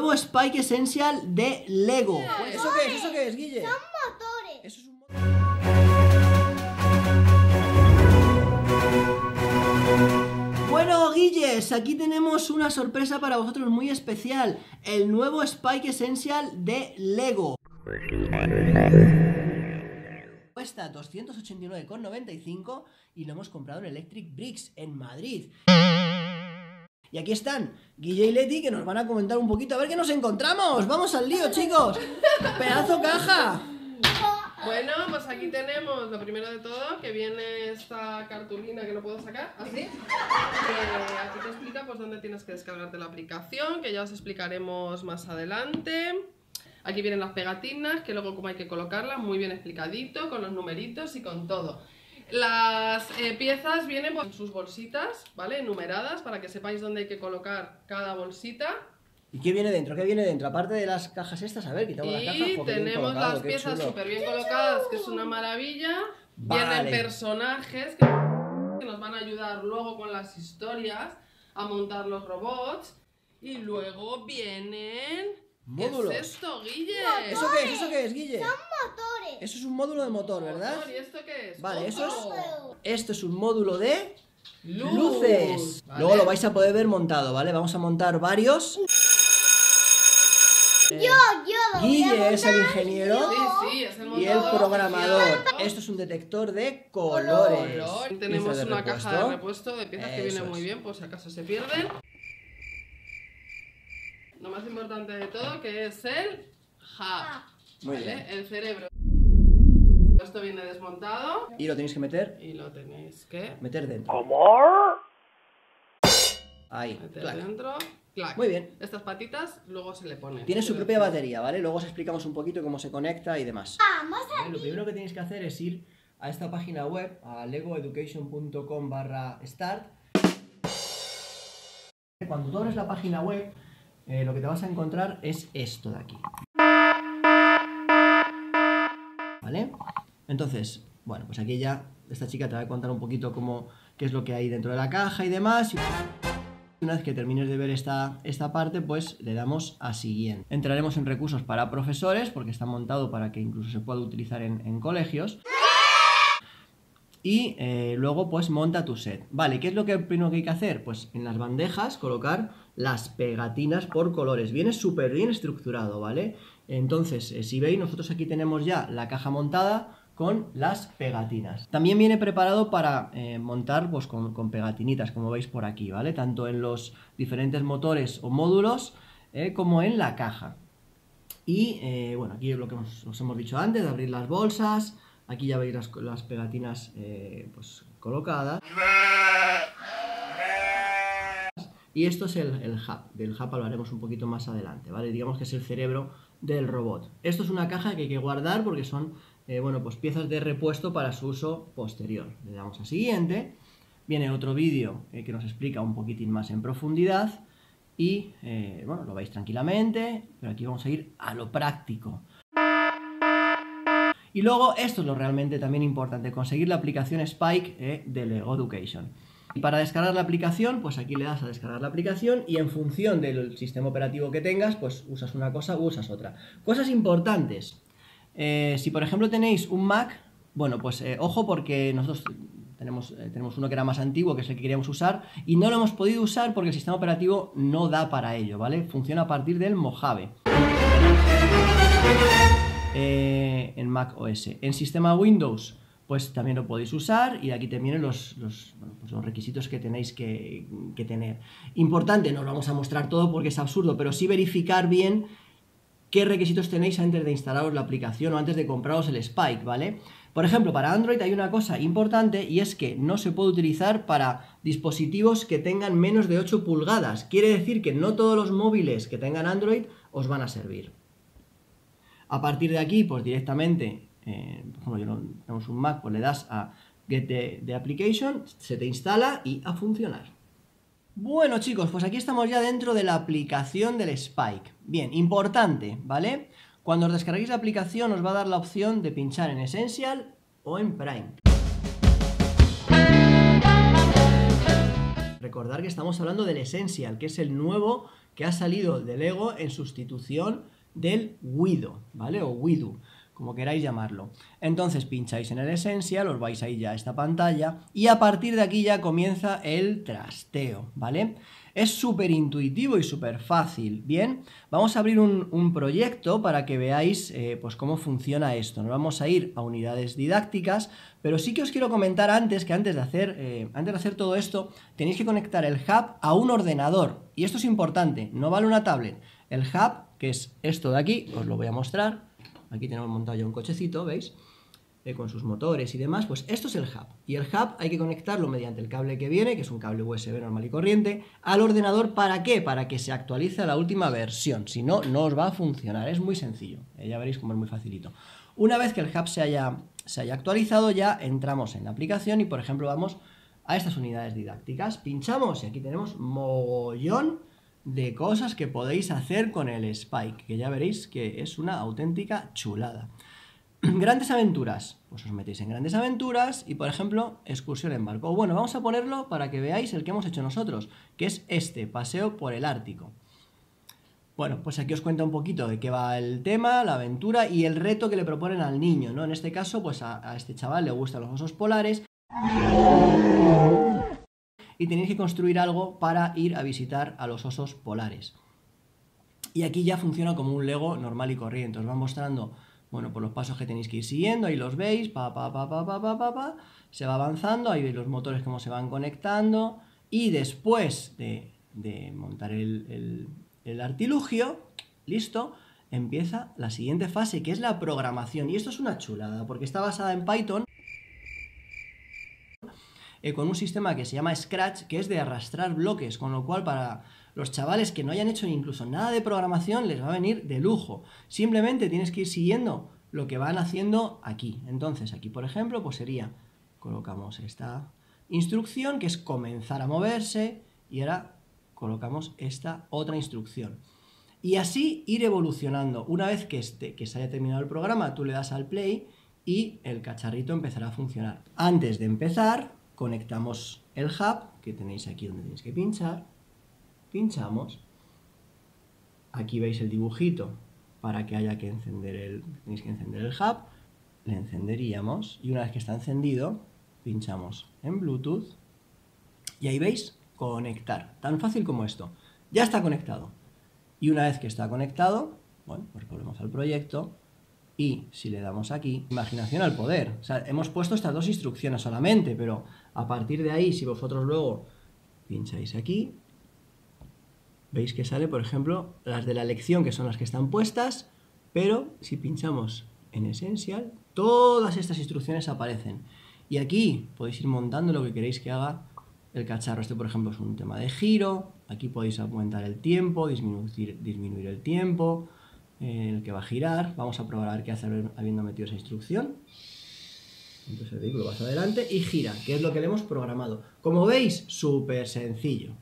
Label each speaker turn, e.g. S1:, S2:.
S1: nuevo Spike Essential de Lego.
S2: ¿Eso qué es? ¿Eso qué es, Guille?
S3: Son motores.
S2: Eso es un...
S1: Bueno, Guilles, aquí tenemos una sorpresa para vosotros muy especial. El nuevo Spike Essential de Lego. Cuesta 289,95 y lo hemos comprado en Electric Bricks, en Madrid. Y aquí están Guille y Leti que nos van a comentar un poquito a ver qué nos encontramos. Vamos al lío, chicos. Pedazo caja.
S4: Bueno, pues aquí tenemos lo primero de todo, que viene esta cartulina que no puedo sacar, así. Que aquí te explica pues dónde tienes que descargarte la aplicación, que ya os explicaremos más adelante. Aquí vienen las pegatinas, que luego cómo hay que colocarlas, muy bien explicadito, con los numeritos y con todo. Las eh, piezas vienen en sus bolsitas, ¿vale? Numeradas, para que sepáis dónde hay que colocar cada bolsita.
S1: ¿Y qué viene dentro? ¿Qué viene dentro? Aparte de las cajas estas, a ver, quitamos las cajas.
S4: Y tenemos las piezas súper bien colocadas, que es una maravilla.
S1: Vale.
S4: Vienen personajes que que nos van a ayudar luego con las historias a montar los robots. Y luego vienen...
S1: Módulos.
S4: ¿Qué es esto, Guille?
S2: ¿Eso qué es? ¿Eso qué es, Guille?
S3: Motores.
S2: Eso es un módulo de motor, ¿verdad?
S4: ¿Y esto qué es?
S1: Vale, eso es-. Esto es un módulo de
S4: Luz.
S1: luces.
S4: Vale.
S1: Luego lo vais a poder ver montado, ¿vale? Vamos a montar varios. Eh,
S3: Yo, yo lo voy a
S1: Guille es el ingeniero
S4: Sí, sí, es el
S1: y el programador. Esto es un detector de colores.
S4: Color. Tenemos
S1: de
S4: una caja de
S1: repuesto.
S4: de piezas que
S1: Eso
S4: vienen muy bien, por si acaso se pierden. Lo más importante de todo, que es el hub,
S1: Muy
S4: ¿vale?
S1: bien.
S4: El cerebro. Esto viene desmontado
S1: Y lo tenéis que meter,
S4: y lo tenéis que
S1: meter dentro. Ahí,
S4: meter
S1: clac.
S4: dentro. Clac.
S1: Muy bien.
S4: Estas patitas luego se le ponen.
S1: Tiene su propia batería, ¿vale? Luego os explicamos un poquito cómo se conecta y demás.
S3: Vamos a
S1: Vale, Lo primero que tenéis que hacer es ir a esta página web, a legoeducation.com barra start. Cuando tú abres la página web, eh, lo que te vas a encontrar es esto de aquí. ¿Vale? Entonces, bueno, pues aquí ya esta chica te va a contar un poquito cómo, qué es lo que hay dentro de la caja y demás. Una vez que termines de ver esta, esta parte, pues le damos a siguiente. Entraremos en recursos para profesores, porque está montado para que incluso se pueda utilizar en, en colegios. Y eh, luego pues monta tu set. Vale, ¿qué es lo que primero que hay que hacer? Pues en las bandejas colocar las pegatinas por colores. Viene súper bien estructurado, ¿vale? Entonces, eh, si veis, nosotros aquí tenemos ya la caja montada con las pegatinas. También viene preparado para eh, montar pues, con, pegatinitas, como veis por aquí, ¿vale? Tanto en los diferentes motores o módulos como en la caja. Y bueno, aquí es lo que os, os hemos dicho antes, de abrir las bolsas. Aquí ya veis las, las pegatinas eh, pues, colocadas. Y esto es el, el hub. Del hub hablaremos un poquito más adelante, ¿vale? Digamos que es el cerebro del robot. Esto es una caja que hay que guardar porque son, eh, bueno, pues piezas de repuesto para su uso posterior. Le damos a siguiente. Viene otro vídeo eh, que nos explica un poquitín más en profundidad. Y, bueno, lo veis tranquilamente, pero aquí vamos a ir a lo práctico. Y luego, esto es lo realmente también importante, conseguir la aplicación Spike eh, de Lego Education. Y para descargar la aplicación, pues aquí le das a descargar la aplicación y en función del sistema operativo que tengas, pues usas una cosa u usas otra. Cosas importantes. Eh, si por ejemplo tenéis un Mac, bueno, pues eh, ojo porque nosotros tenemos, tenemos uno que era más antiguo, que es el que queríamos usar, y no lo hemos podido usar porque el sistema operativo no da para ello, ¿vale? Funciona a partir del Mojave. Eh, en Mac OS. En sistema Windows, pues también lo podéis usar y aquí te vienen los, los, pues requisitos que tenéis que, tener. Importante, no os vamos a mostrar todo porque es absurdo, pero sí verificar bien qué requisitos tenéis antes de instalaros la aplicación o antes de compraros el Spike, ¿vale? Por ejemplo, para Android hay una cosa importante y es que no se puede utilizar para dispositivos que tengan menos de 8 pulgadas. Quiere decir que no todos los móviles que tengan Android os van a servir. A partir de aquí, pues directamente, eh, por ejemplo, yo tenemos un Mac, pues le das a Get the, the Application, se te instala y a funcionar. Bueno chicos, pues aquí estamos ya dentro de la aplicación del Spike. Bien, importante, ¿vale? Cuando os descarguéis la aplicación os va a dar la opción de pinchar en Essential o en Prime. Recordar que estamos hablando del Essential, que es el nuevo que ha salido del ego en sustitución del Wido, ¿vale? O Widu, como queráis llamarlo. Entonces pincháis en el Essential, os vais ahí ya a esta pantalla y a partir de aquí ya comienza el trasteo, ¿vale? Es súper intuitivo y súper fácil. Bien, vamos a abrir un, proyecto para que veáis eh, pues cómo funciona esto. Nos vamos a ir a unidades didácticas, pero sí que os quiero comentar antes que antes de hacer, eh, antes de hacer todo esto, tenéis que conectar el hub a un ordenador. Y esto es importante, no vale una tablet. El hub, que es esto de aquí, os lo voy a mostrar. Aquí tenemos montado ya un cochecito, ¿veis? Eh, con sus motores y demás, pues esto es el hub. Y el hub hay que conectarlo mediante el cable que viene, que es un cable USB normal y corriente, al ordenador. ¿Para qué? Para que se actualice a la última versión. Si no, no os va a funcionar. Es muy sencillo. Eh, ya veréis cómo es muy facilito. Una vez que el hub se haya, se haya actualizado, ya entramos en la aplicación y, por ejemplo, vamos a estas unidades didácticas. Pinchamos y aquí tenemos mogollón de cosas que podéis hacer con el Spike, que ya veréis que es una auténtica chulada. Grandes aventuras. Pues os metéis en grandes aventuras y, por ejemplo, excursión en barco. Bueno, vamos a ponerlo para que veáis el que hemos hecho nosotros, que es este, paseo por el Ártico. Bueno, pues aquí os cuento un poquito de qué va el tema, la aventura y el reto que le proponen al niño, ¿no? En este caso, pues a, a este chaval le gustan los osos polares y tenéis que construir algo para ir a visitar a los osos polares. Y aquí ya funciona como un Lego normal y corriente. Os va mostrando bueno, por los pasos que tenéis que ir siguiendo, ahí los veis, pa, pa, pa, pa, pa, pa, pa, pa, se va avanzando, ahí veis los motores cómo se van conectando, y después de, de montar el, el, el artilugio, listo, empieza la siguiente fase, que es la programación, y esto es una chulada, porque está basada en Python, eh, con un sistema que se llama Scratch, que es de arrastrar bloques, con lo cual para los chavales que no hayan hecho incluso nada de programación les va a venir de lujo. Simplemente tienes que ir siguiendo lo que van haciendo aquí. Entonces, aquí por ejemplo, pues sería, colocamos esta instrucción que es comenzar a moverse y ahora colocamos esta otra instrucción. Y así ir evolucionando. Una vez que, este, que se haya terminado el programa, tú le das al play y el cacharrito empezará a funcionar. Antes de empezar, conectamos el hub, que tenéis aquí donde tenéis que pinchar, pinchamos, aquí veis el dibujito para que haya que encender el, tenéis que encender el hub, le encenderíamos y una vez que está encendido, pinchamos en Bluetooth. Y ahí veis conectar, tan fácil como esto, ya está conectado. Y una vez que está conectado, bueno, pues volvemos al proyecto y si le damos aquí, imaginación al poder. O sea, hemos puesto estas dos instrucciones solamente, pero a partir de ahí, si vosotros luego pincháis aquí, veis que sale, por ejemplo, las de la lección, que son las que están puestas, pero si pinchamos en Essential, todas estas instrucciones aparecen. Y aquí podéis ir montando lo que queréis que haga el cacharro. Este, por ejemplo, es un tema de giro. Aquí podéis aumentar el tiempo, disminuir, disminuir el tiempo el que va a girar. Vamos a probar a ver qué hace habiendo metido esa instrucción. Entonces el vehículo va hacia adelante y gira, que es lo que le hemos programado. Como veis, súper sencillo.